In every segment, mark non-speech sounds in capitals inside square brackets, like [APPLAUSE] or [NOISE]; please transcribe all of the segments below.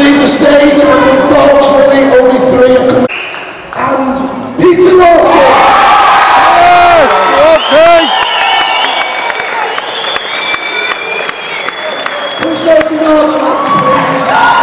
leave the stage and unfortunately only three are coming. And Peter Lawson. Yeah, okay. Who says no? That's Prince.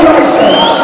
choices.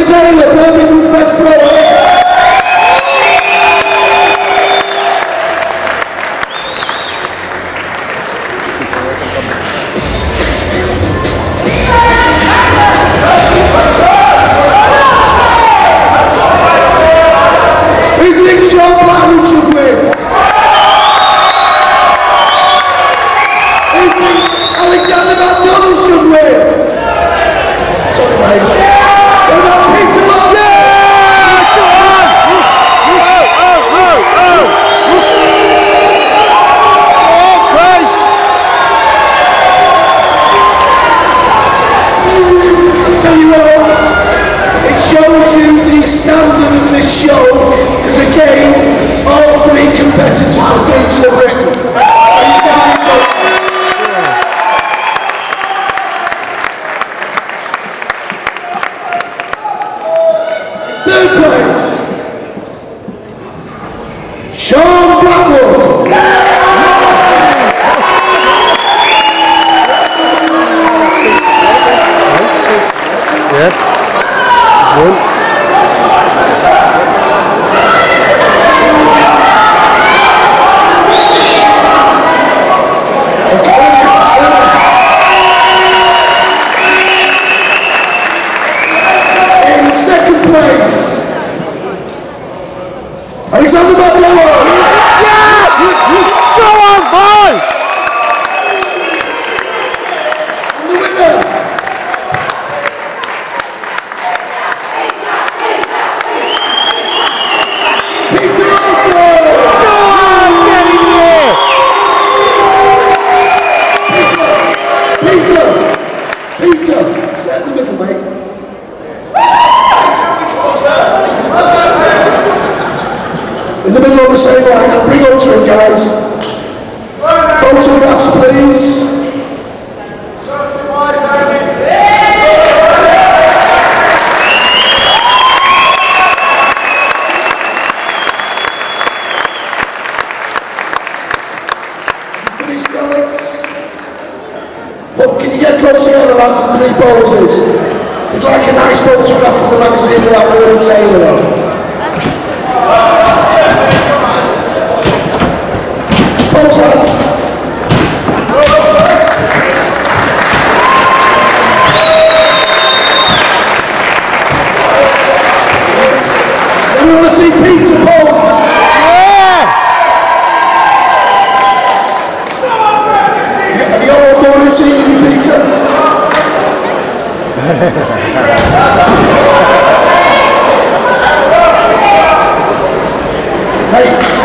Saying that shows you the standard of this show, because again, all three competitors are going to the ring. you Third place, Sean something about the Lord. want to say that. Now bring up to him, guys. Photographs, please. three poses. It's like a nice photograph of the magazine without William Taylor on. We want to see Peter pose. Yeah! Have you got one more routine, Peter? hey, [LAUGHS]